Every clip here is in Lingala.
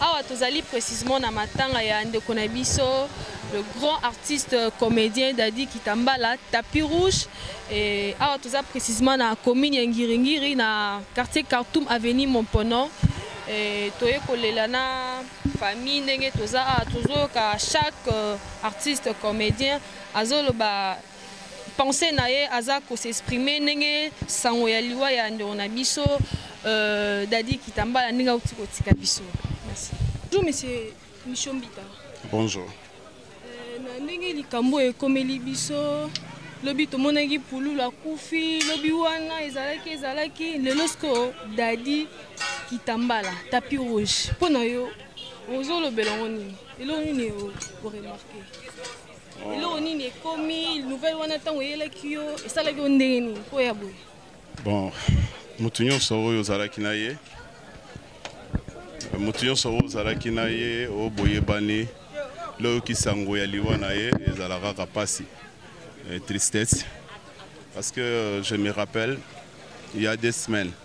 Awa tozali precisement na matanga ya ndeko na biso le grand artiste euh, comédien Dadi Kitambala, tapis rouge. Et awa toza précisément na commune ya Ngiringiri na quartier Khartoum avenue Montponant. Et toye kolela na famille ndenge toza awa tozoyoka chaque euh, artiste comédien azoloba pensee na ye aza ko s'exprimer ndenge sango ya liwa ya ndeko na biso euh, dadi kitambala ndenge auti kotika biso bonjour monsieur micho mbita bonjour euh, na ndenge likambo ekomeli biso lobi tomonaki pululu akufi lobi wana ezalaki ezalaki lelo siko dadi kitambala tapi rouge mpo na yo ozolobela yango nini eloko nini oremarke eloko nini ekomi nouvelle wana ntango eyelaki yo esalaki yo ndenge nini mpo ya boye bon moto nyonso oyo ozalaki na ye moto nyonso oyo ozalaki na ye oyo boyebani loyoki sango ya liwa na ye ezala kaka mpasi tristesse parce que euh, je me rappelle il y a des semaines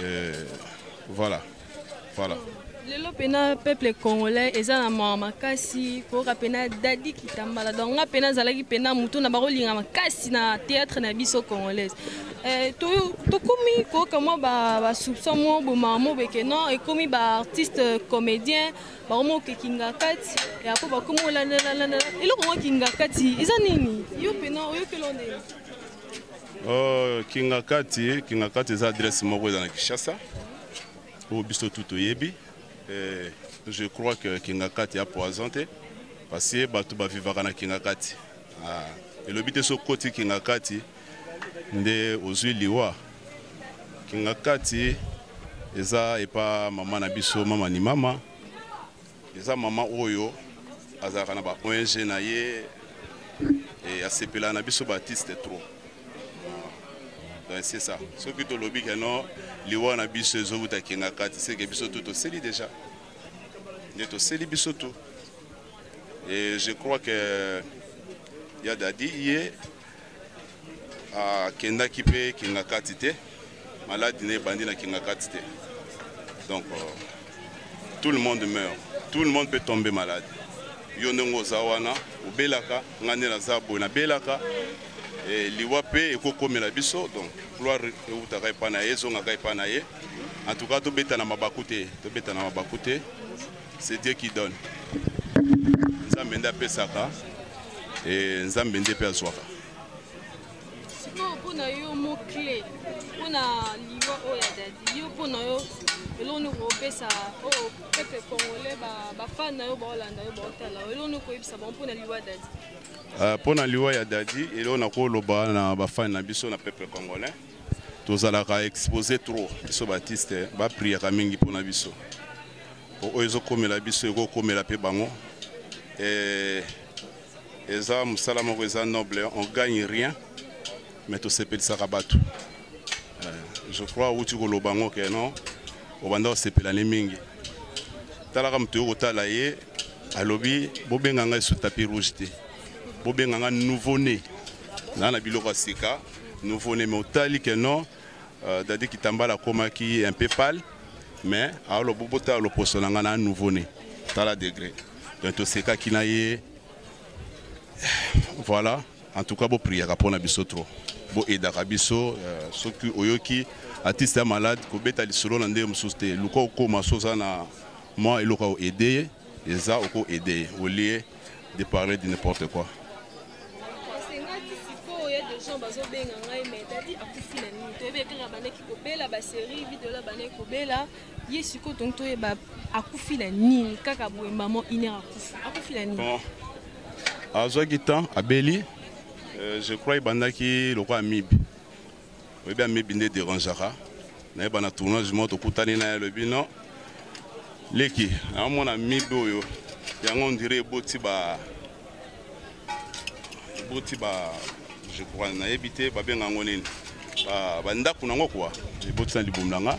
euh, voilà voilà lelo mpena peuple congolais eza na mawa makasi koyoka mpena dadi kitambala donc nga mpena azalaki mpena motu na bakolinga makasi na théâtre na biso congolaise eh, tokomi koyoka mwa basoupçon mwa bomaa mo beke non ekomi baartiste comédien bakomi okekinga kati ya mpo bakomi olandalandala eloko mwa kinga kati eza nini yo mpena oyokelo ndenge Oh, Kingakati, Kingakati eza adresse moko eza na Kinshasa. Oyo biso tout toyebi. Eh, je crois que Kingakati a poison te parce que bato bavivaka na Kingakati. Ah, elobi te so koti Kingakati nde ozwi liwa. Kingakati eza epa mama na biso mama ni mama eza mama oyo azalaka na ba ong na ye e, asepela na biso baartiste trop c'est ça soki tolobi ke no liwa na biso ezowuta kenga kati seke biso tu toseli déjà nde toseli biso tu et je crois que ya dadi ye akendaki mpe kingakati te maladi na ebandi na kingakati te donc euh, tout le monde meurt tout le monde peut tomber malade yo ndenge oza wana obelaka ngai nde naza boye nabelaka eh, liwa mpe ekokomela biso donc gloire eutaka epai na ye ezongaka epai na ye en tout cas tobeta na mabaku te tobeta na mabaku te c'est dieu qui donne nzambe nde apesaka e nzambe nde mpe azwaka mpo na yo mo clé mpo na liwa oyo ya dadi yo mpo na yo eloko nini okopesa oyo oh, peuple congolais bafane na yo baolanda yo baotala yo eloko nini okoyebisa bango mpo na liwa dadi ah, mpo na liwa ya dadi eloko nakoloba na bafane na biso na peuple congolais tozalaka expose trop biso batiste bapriaka mingi mpo na biso oyo ezokomela biso ekokomela mpe bango eh, eza mosala moko eza noble on gagne rien mais tosepelisaka bato eh, je crois outi koloba yango ke non obanda kosepelani mingi talaka moto yo kotala ye alobi bobenga ngai su tapi rouge te bobenga ngai nouveau né naa na biloko ya sika nouveau né mais otali ke non Euh, Daddy Kitambala akomaki un peu pâle, mais alors bobota loposo na nga na nouveau né. Tala degré. Donc tosekaki na ye. Voilà, en tout cas bo priaka pona biso trop. Bo edaka biso euh, soki oyoki artiste ya malade kobeta lisolo na ndenge mosusu te luka okoma soza na mwa eloko ya oede ye eza oko ede ye olie de parler de n'importe quoi gens bazobenga ngai mais dadi akufi na nini toyebi ekaka bandaki kobela baserie videola bandaki kobela ye sikoyo tongi toyeba akufi na nini kaka boye mama inere akufi akufi na nini bon. azwaki temps abeli euh, je crois ebandaki lokola mibi oyebi amebi nde derangeaka nayeba na tournage moko tokutani na ye alobi non leki naomona mibi oyo yango ondire eboti ba eboti ba je crois nayebi te babenga yango nini bandako nango kua eboti na libumu na nga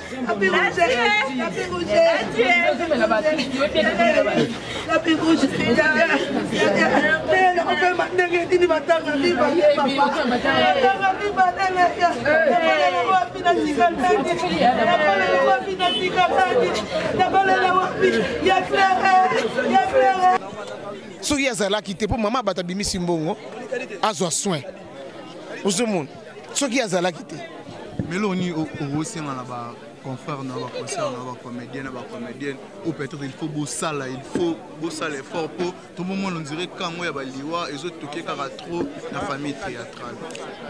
soki azalaki te mpo mama bato abimisi mbongo azwa soin ozomona soki azalaki te melo nini okosenga na ba confrère na ba concert na ba comédien na ba comédienne ou peut-être il faut bosala il faut bosala effort po to bomona on dirait kango ya baliwa ezotoke kaka trop na famille théâtrale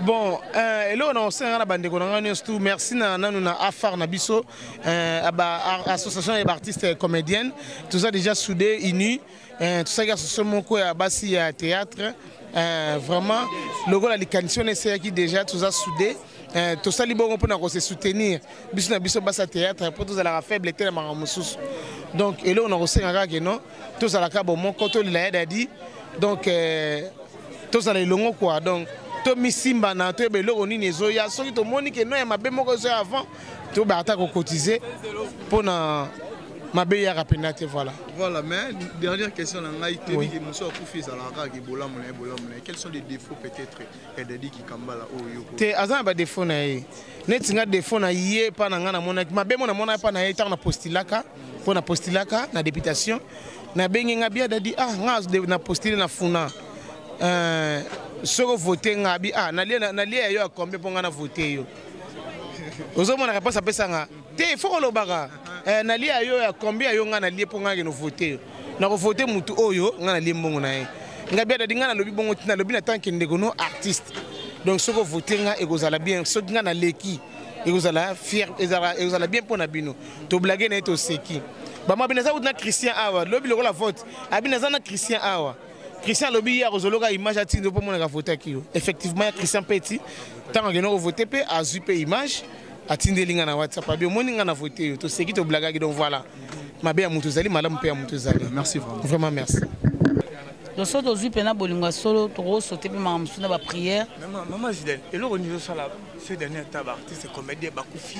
bon euh, eloko na kosenga na bandeko na ngai nyonso tout merci na nanu na afar na biso euh, ba association ya baartiste comédienne toza déjà soudé unis eh, tosalaki association moko ya basi ya théâtre eh, vraiment lokola likanisi wana eseyaki déjà toza soude eh, tosali bongo mpona kose soutenir biso na biso basi ya théâtre mpo tozalaka faible te na makambo mosusu donc eloko na kosenga kaka keno tozalaka bomoko tolela ya dadi donc eh, tozala elongo kua donc tomisimbana toyeba eloko nini ezoya soki tomoni keno ya mabe moko ezoya avant To ba ata ko cotiser pona mabe yaka pena te voilà. Voilà mais dernière question na ngai te oui. muso akufi ezalaka kaka ki bolamu na ye bolamu na ye quels sont les défauts peut-être ya Daddy Kikambala oyo oh, te aza na ba défauts na ye neti nga défaut na ye pa na nga na monaki mabe mona mona pa na ye ntango na postilaka mpo na postilaka na députation nabengi nga bia dadi ah nga na postile na funa euh, soko vote nga bi ah nalia ya yo akombe mpo nga na vote yo ozomonaka mpasi apesanga te ifo kolobaka eh, nalie ya yo ya combien yo ngai nalie mpo ngai akeno vote yo nakovote motu oyo ngai nalie mbongo na ye ngai biadadi ngai nalobi bongo ti nalobi na tanke ndeko no artiste donc soki ovote ngai ekozala bien soki ngai naleki ekozala fier ekozala bien mpo na bino toblage na ye toseki bamabina aza kutu na christian awa lobi lokola vote abina aza na christian awa christian alobi ye akozoloka image atindi mpo monaka votaki yo effectivement ya christian mpe ti ntango akenda kovote mpe azwi mpe image atindeli ngai na whatsapp abi omoni ngai na vote yo toseki toblagaki donc voilà mabe ya moto ezali malamu mpe ya moto ezali vraiment merci donc soki tozwi mpena bolingo ya solo tokosote mpe makambo mosusu na baprière mama gilel eloko nini ozosala ce dernier ta baartiste comédien bakufi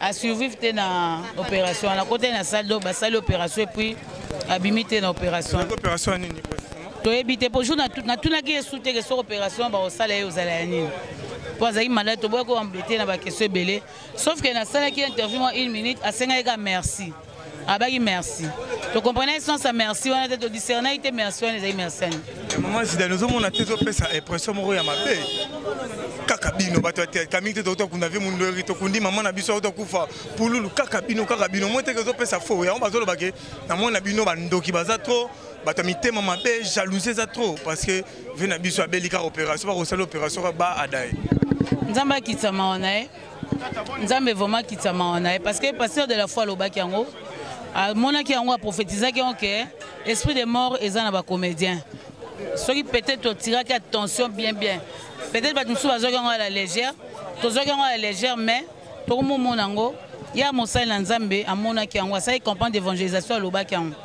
a survivre te na opération wana kotali na salle do basali opération epuis abimi te na opération toyebi te mpo jour natunaki ye su teke soki opération bakosala ye ozala ya nini mpo azalaki malade toboyaki koambete na bakestion ebele sauf ke nasalaki interview mwa une minute asengaki ka merci abaki merci tocomprenaki sens ya merci wana te todiscernaki te merci wana ezali merci ani mama zidane ozomona te ezopesa impression moko ya mabe kaka bino bato yateka mingi te touta kunda vie mundori tokundi mama na biso auta kufa pululu kaka bino kaka bino moi teke ezopesa fo yango bazoloba ke na moi na bino bandoki baza trop bato ya mitema mabe jalousie eza trop parce que vie na biso abeli kaka opération bakosala opération kaka ba adaye nzambe akitisa mawa na ye nzambe vraiment akitisa mawa na ye parce que pasteur de la foi alobaki yango amonaki yango aprofetizaki yango ke esprit de mort eza na bacomédien soki peut-être otiraki attention bien bien peut-être bato mosusu bazwaki yango ya la légère tozwaki yango ya la légère mais tokomomona yango ya mosali na nzambe amonaki yango asali campagne d'évangélisation alobaki yango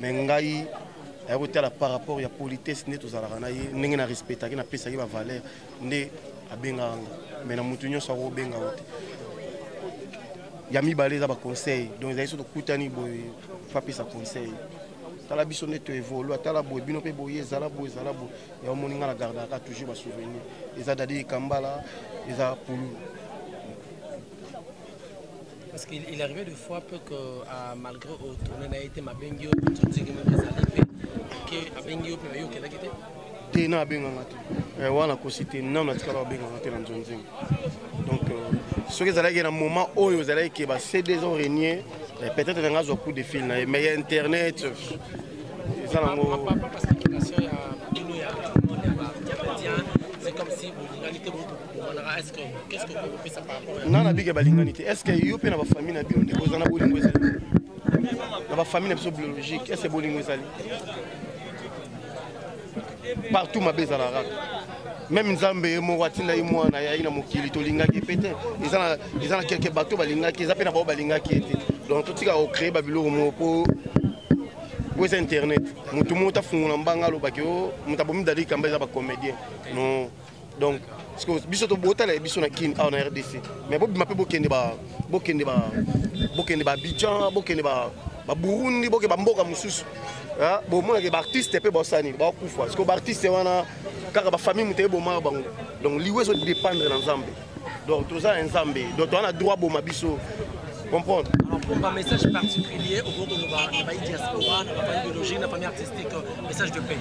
mais ngai aye kotala par rapport ya politesse nde tozalaka na ye ndenge na respectaki napesaki bavaleur nde abengaka nga mais na moto nyonso akobenga yo te ya mibale eza baconseil donc ezali so tokutani boye fapesa conseil tala biso nde to évolue atala boye bino mpe boye ezala boye ezala boye yango omoni ngai na gardaka toujours basouvenir eza dadi ekambala eza pululu parce qu'il il arrivé de fois peu que uh, malgré otourne na ye te mabengi yo toziki moko ezali mpe ke abengi yo mpe bayo okelaki te te na abenganga te eh, wana kosi te nano natikala babenganga te na nzonzingi donc euh, soki ezalaki na moment oyo ezalaki ke ba cd ezo renie eh, peut-être nanga azwa coup de fil na ye mais ya internet eza nango nga na bike balingani te est ce que yo mpe na bafamille na bino ndeko oza na bolingo ezali na bafamille na biso biologique est ce que bolingo ezali partout mabe ezalaka meme nzambe ye moko atinda ye mwana yaki na mokili tolingaki mpe te eza na kelke bato balingaki eza mpe na bao balingaki ye te donc totika kocree babiloko moko mpo po eza internet motu moko tafungola mbanga alobaki o oh, moto abomi dali kamba eza bacomédien non donc biso tobotala ya biso na kin awa na rdc mais bobima mpe bokende bokende bokende baabidjan bokende baburundi bokende bamboka mosusu bomonake baartiste mpe basani bakufa siko baartiste wana kaka bafamille moto ebomaka bango donc liwa ezodépendre na nzambe donc toza na nzambe donc toza na droit boma biso comprendre alors pour ba message particulier okoki koloba na bayi diaspora na bafamille biologique na famille artistique euh, message de paix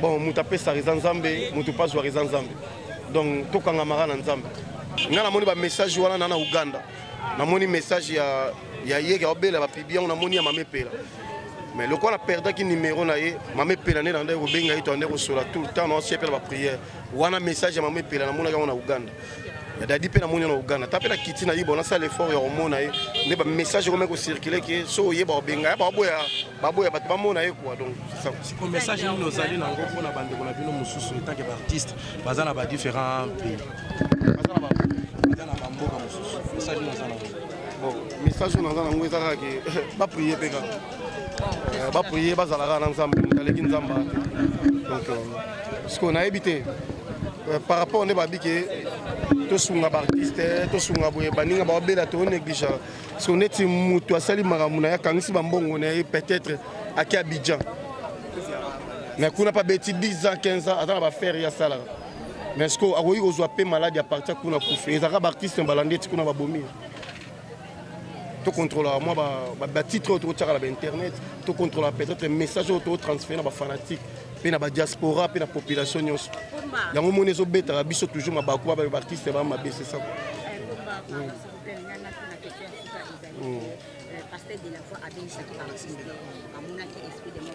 bon moto apesaka eza nzambe moto mpe azwaka eza nzambe donc tokangamaka na nzambe ngai namoni bamessage wana na na uganda namoni message ya ya yeke abela bapibi yango namoni ya mamepela mais lokola perdaki numero na ye mamepela nde nanda kobenga ye to ande kosola tout le temps na osepela bapriere wana message ya mama epela namonaki yango na uganda ya dadi mpe namoni na uganda ata mpe na kiti na yibo nasala effort ya komona ye nde bamessage ekomi kocircule ke so oyeba obenga ya baboya baboya bato bamona ye kua donc siko message nini ozali na yango mpo na bandeko na bino mosusu etanke baartiste baza na badifférent pays baza na bamboka mosusu message nini oza na yango message oyo naza na yango eza kaka ke baprie mpe kaka Eh, bapriye bazalaka na nzambe moto aleki nzambe donc euh, sikoyo nayebi te euh, par rapport nde babi ke tosunga baartiste tosunga boye baninga baobela tooneglige sikoyo neti moto asali makambo na ye akangisi bambongo na ye peut-être ake abidjan mais kuna mpe abeti 10 ans 15 ans aza na bafere asalaka mais sikoyo akoki kozwa mpe maladi apartir kuna kufi ezalaka baartiste mbala ndeti kuna babomi tocontrôlaka mwa batitre oyo tokotyaka na bainternet tocontrôlaka peut-être message oyo totransfere na bafanatique mpe na badiaspora mpe na population nyonso yango moni ezobetaka biso toujours mabaku ba baartiste ba mabe c'est ça Pasteur de la foi a béni sa qui par la Sainte-Père. Amonaki esprit de mon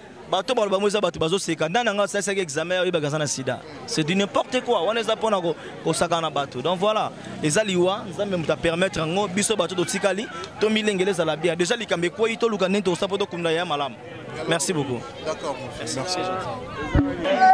bato baloba yango eza bato bazoseka ndani yango asalisaki examen ya oyebaka aza na sida c'est du n'importe quoi wana eza mpona kosakana na bato donc voilà eza liwa nzambe moto apermettre yango biso bato totikali to milengele ezala bien déjà likambo ekwei toluka ndenge tokosa mpo tokunda ya malamu merci beaucoup d'accord merci, merci. merci.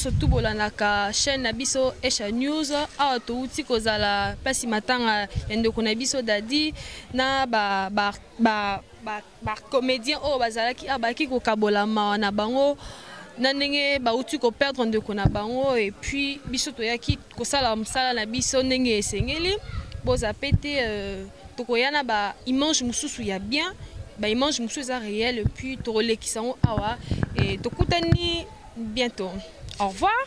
surtout bolandaka chaîne na biso esha news awa touti kozala mpasi matanga ya ndeko na biso dadi na ba, ba, ba, ba Ba comediens oyo bazalaki awa bayaki kokabola mawa na bango na ndenge bauti koperdre ndeko na bango epuis biso toyaki kosala mosala na biso ndenge esengeli boza mpe te euh, tokoya na baimage mosusu ya bien baimage mosusu eza réel epuis tokolekisa yango awa e tokutani bientôt au revoir